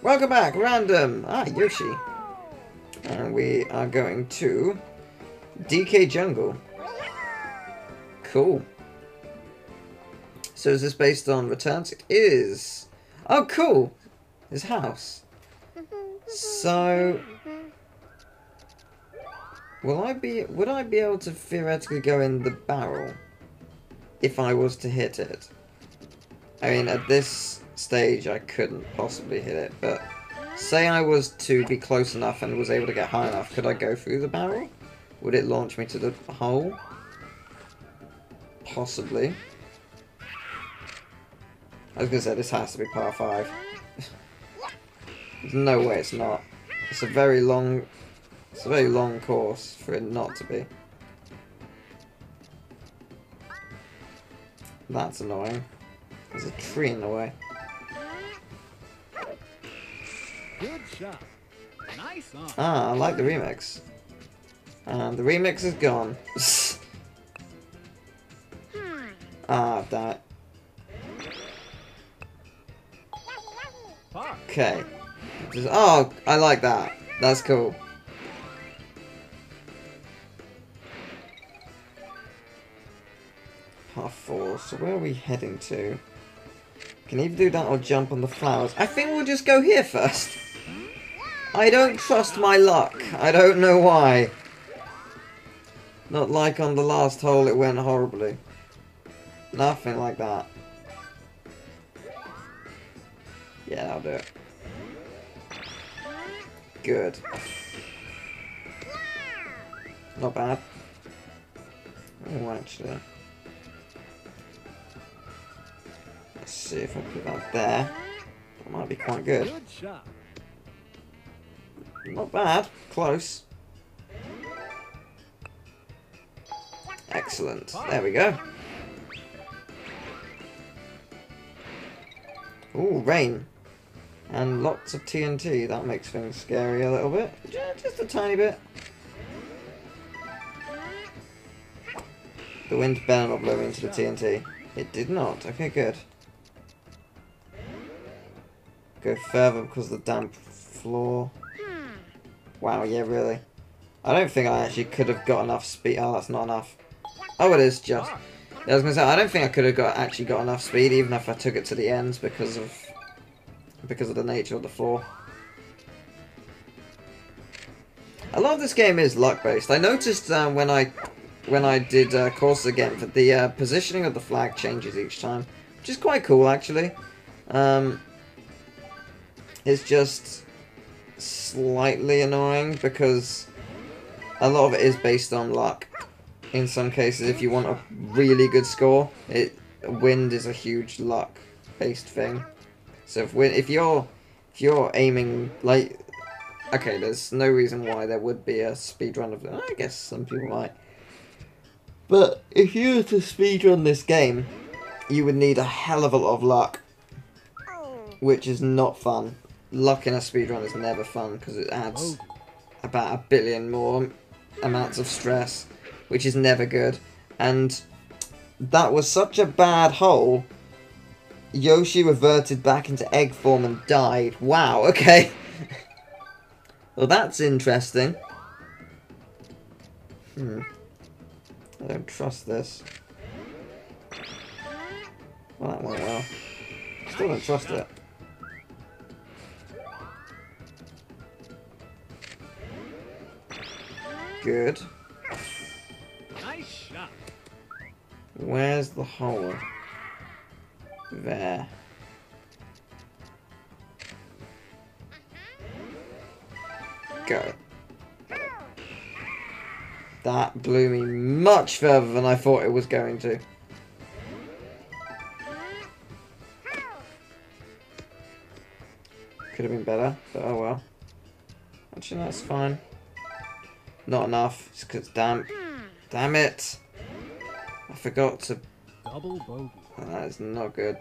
Welcome back, random! Ah, Yoshi. And we are going to DK Jungle. Cool. So is this based on returns? It is. Oh, cool. His house. So, will I be? Would I be able to theoretically go in the barrel if I was to hit it? I mean, at this stage, I couldn't possibly hit it, but say I was to be close enough and was able to get high enough, could I go through the barrel? Would it launch me to the hole? Possibly. I was gonna say this has to be par five. There's no way it's not. It's a very long, it's a very long course for it not to be. That's annoying. There's a tree in the way. Good shot. Nice on. Ah, I like the remix. And the remix is gone. ah, damn it. Okay. Just, oh, I like that. That's cool. Half four. So where are we heading to? Can either do that or jump on the flowers. I think we'll just go here first. I don't trust my luck. I don't know why. Not like on the last hole it went horribly. Nothing like that. Yeah, I'll do it. Good. Not bad. Oh, actually. Let's see if I put that there. That might be quite good. Not bad. Close. Excellent. There we go. Ooh, rain. And lots of TNT. That makes things scary a little bit. Just a tiny bit. The wind better not blow into the TNT. It did not. Okay, good. Go further because of the damp floor. Wow, yeah, really. I don't think I actually could have got enough speed. Oh, that's not enough. Oh, it is just. I was gonna say I don't think I could have got actually got enough speed even if I took it to the ends because of because of the nature of the floor. A lot of this game is luck based. I noticed uh, when I when I did uh, courses again that the uh, positioning of the flag changes each time, which is quite cool actually. Um, it's just slightly annoying because a lot of it is based on luck. In some cases, if you want a really good score, it wind is a huge luck based thing. So if if you're if you're aiming like okay, there's no reason why there would be a speed run of it. I guess some people might. But if you were to speedrun this game, you would need a hell of a lot of luck, which is not fun. Luck in a speedrun is never fun because it adds about a billion more amounts of stress, which is never good. And that was such a bad hole. Yoshi reverted back into egg form and died. Wow, okay. well, that's interesting. Hmm. I don't trust this. Well, that went well. Still don't trust it. Good. Nice shot. Where's the hole? There. Go. That blew me much further than I thought it was going to. Could have been better, but oh well. Actually, that's fine. Not enough. It's 'cause damp. Damn it! I forgot to Double bogey. that is not good.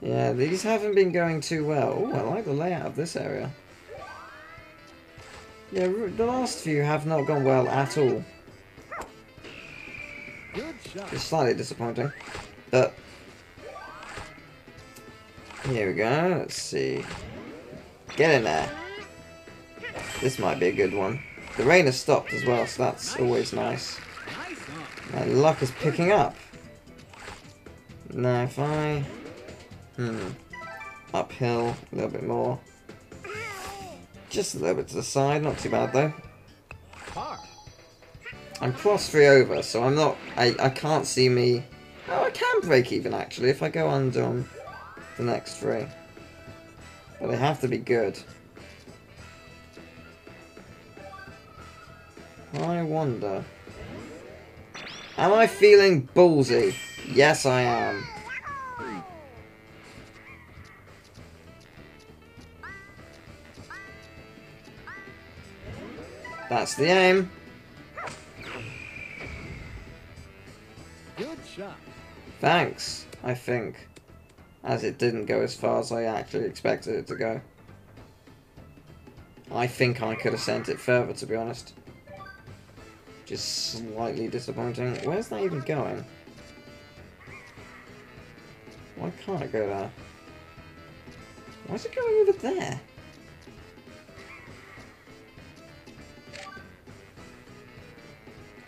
Yeah, these haven't been going too well. Oh, I like the layout of this area. Yeah, the last few have not gone well at all. It's slightly disappointing. But Here we go. Let's see. Get in there. This might be a good one. The rain has stopped as well, so that's always nice. My luck is picking up. Now if I... Hmm. Uphill a little bit more. Just a little bit to the side, not too bad though. I'm cross three over, so I'm not... I, I can't see me... Oh, I can break even actually if I go under on the next three. But they have to be good. I wonder... Am I feeling ballsy? Yes, I am. That's the aim. Good shot. Thanks, I think. As it didn't go as far as I actually expected it to go. I think I could have sent it further, to be honest. Just slightly disappointing. Where's that even going? Why can't it go there? Why is it going over there?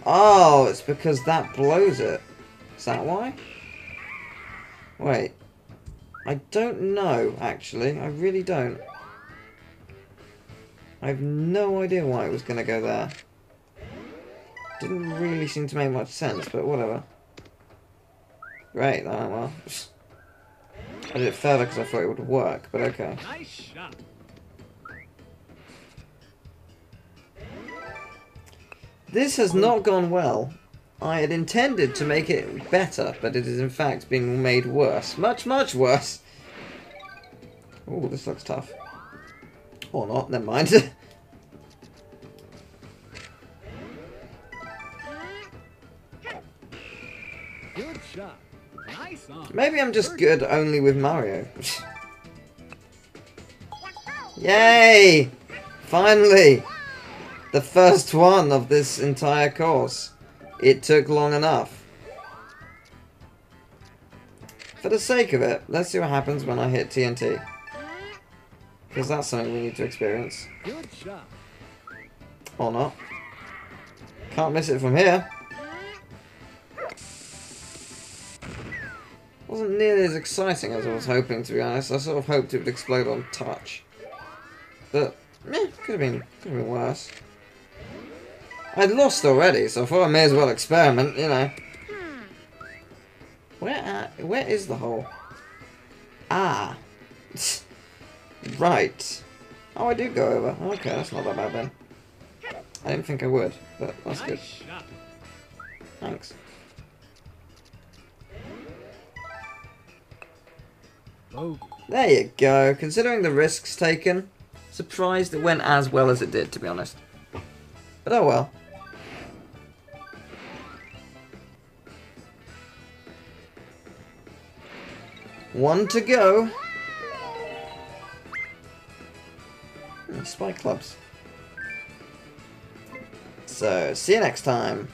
Oh, it's because that blows it. Is that why? Wait. I don't know, actually. I really don't. I have no idea why it was going to go there. Didn't really seem to make much sense, but whatever. Great, went well. I did it further because I thought it would work, but okay. Nice shot. This has not gone well. I had intended to make it better, but it is in fact being made worse. Much, much worse. Oh, this looks tough. Or not, never mind. Maybe I'm just good only with Mario. Yay! Finally! The first one of this entire course. It took long enough. For the sake of it, let's see what happens when I hit TNT. Because that's something we need to experience. Or not. Can't miss it from here. Wasn't nearly as exciting as I was hoping, to be honest. I sort of hoped it would explode on touch. But, eh, could have been, could have been worse. I'd lost already, so I thought I may as well experiment, you know. Where, at, where is the hole? Ah. right. Oh, I do go over. Okay, that's not that bad then. I didn't think I would, but that's good. Thanks. There you go. Considering the risks taken, surprised it went as well as it did, to be honest. But oh well. One to go. Hmm, Spike clubs. So, see you next time.